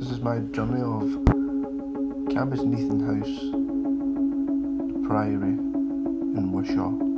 This is my journey of Cabbageneathan House, Priory in Wishaw.